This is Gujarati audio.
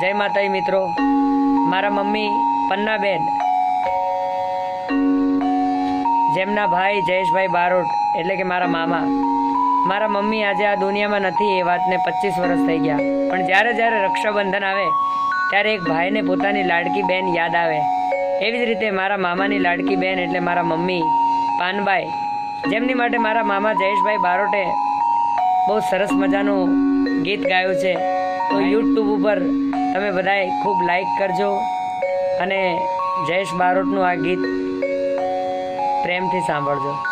જય માતાજી મિત્રો. મારા મમ્મી પન્નાબેન. જેમના ભાઈ જયેશભાઈ બારોટ, એટલે કે મારા મામા. મારા મમ્મી આજે આ દુનિયામાં નથી, એ વાતને પચીસ વર્ષ થઈ ગયા. પણ જ્યારે જ્યારે રક્ષાબંધન આવે, ત્યારે એક ભાઈને પોતાની લાડકી બેન યાદ આવે. એવી જ રીતે મારા મામાની લાડકી બેન એટલે મારા મમ્મી પાનબાઈ. જેમની માટે મારા મામા જયેશભાઈ બારોટે બહુ સરસ મજાનું ગીત ગાયું છે. તો યુટ્યુબ ઉપર તમે બધાએ ખૂબ લાઈક કરજો. અને જયેશ બારોટનું આ ગીત પ્રેમથી સાંભળજો.